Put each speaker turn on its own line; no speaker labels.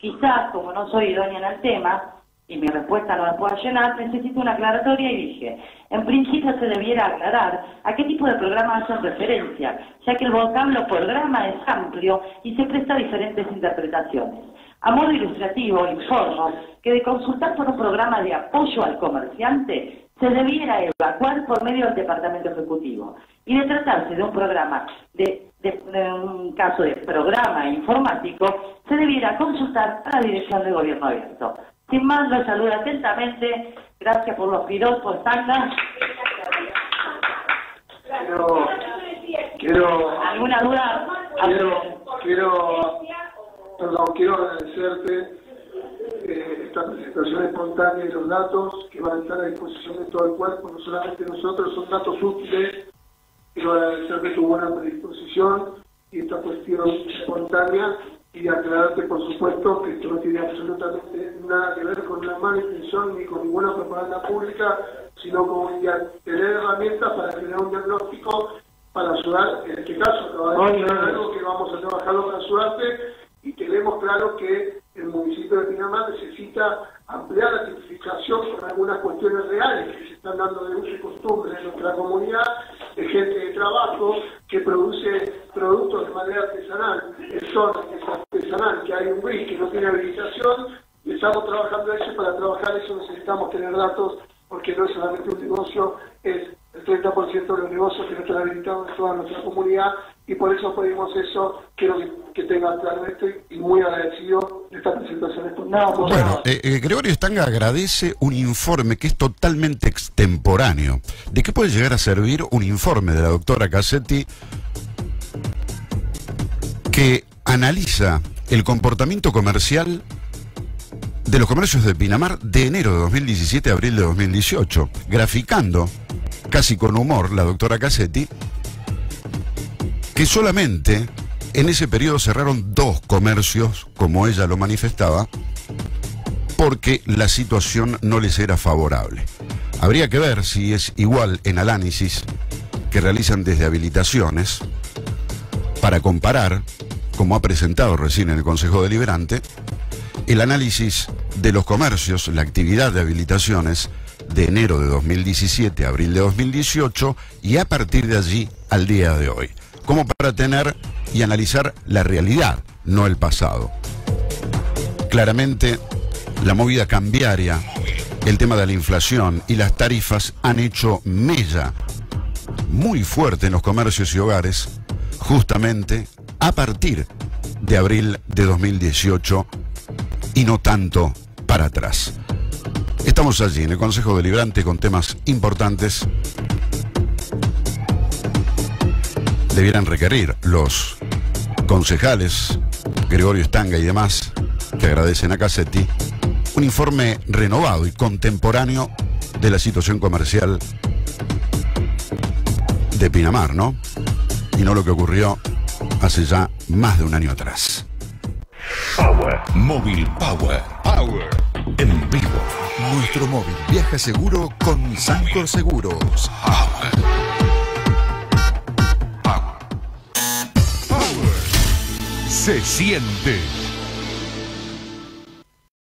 Quizás, como no soy idónea en el tema, y mi respuesta no la pueda llenar, necesito una aclaratoria y dije, en principio se debiera aclarar a qué tipo de programa hacen referencia, ya que el vocablo programa es amplio y se presta a diferentes interpretaciones. A modo ilustrativo, informo que de consultar por un programa de apoyo al comerciante se debiera evacuar por medio del Departamento Ejecutivo. Y de tratarse de un programa, de, un caso de programa informático, se debiera consultar a la Dirección de Gobierno Abierto. Sin más, los saludo atentamente. Gracias por los piropos, Tanga.
Quiero, quiero,
¿Alguna duda?
Quiero, quiero, quiero agradecerte eh, esta presentación espontánea de los datos que van a estar a disposición de todo el cuerpo, no solamente nosotros, son datos útiles. Quiero agradecerte tu buena predisposición y esta cuestión espontánea y aclararte, por supuesto, que esto no tiene absolutamente nada que ver con una mala intención ni con ninguna propaganda pública, sino con tener herramientas para generar un diagnóstico para ayudar, en este caso, acaba de algo que vamos a trabajarlo para ayudarte y claro que el municipio de Pinamar necesita ampliar la tipificación con algunas cuestiones reales que se están dando de uso y costumbre en nuestra comunidad, de gente de trabajo que produce productos de manera artesanal, en zonas que es artesanal, que hay un BRIC que no tiene habilitación, y estamos trabajando eso, para trabajar eso necesitamos tener datos, porque no es solamente un negocio, es el 30% de los negocios que no están habilitados en toda nuestra comunidad, y por eso pedimos eso, quiero que, tengan claro esto, y muy agradecido de esta presentación.
No, bueno, eh, eh, Gregorio Estanga agradece un informe que es totalmente extemporáneo. ¿De qué puede llegar a servir un informe de la doctora Cassetti que analiza el comportamiento comercial de los comercios de Pinamar de enero de 2017 a abril de 2018, graficando, casi con humor, la doctora Cassetti, que solamente en ese periodo cerraron dos comercios, como ella lo manifestaba, porque la situación no les era favorable. Habría que ver si es igual en análisis que realizan desde habilitaciones para comparar, como ha presentado recién en el Consejo Deliberante, el análisis de los comercios, la actividad de habilitaciones de enero de 2017 a abril de 2018 y a partir de allí al día de hoy, como para tener y analizar la realidad, no el pasado. Claramente, la movida cambiaria, el tema de la inflación y las tarifas han hecho mella muy fuerte en los comercios y hogares, justamente a partir de abril de 2018 y no tanto para atrás. Estamos allí en el Consejo Deliberante con temas importantes. Debieran requerir los concejales, Gregorio Estanga y demás, que agradecen a Cassetti, un informe renovado y contemporáneo de la situación comercial de Pinamar, ¿no? Y no lo que ocurrió hace ya más de un año atrás.
Power. Móvil Power. Power. En vivo.
Nuestro móvil viaja seguro con Sancor Seguros.
Power. Power. Power. Se siente.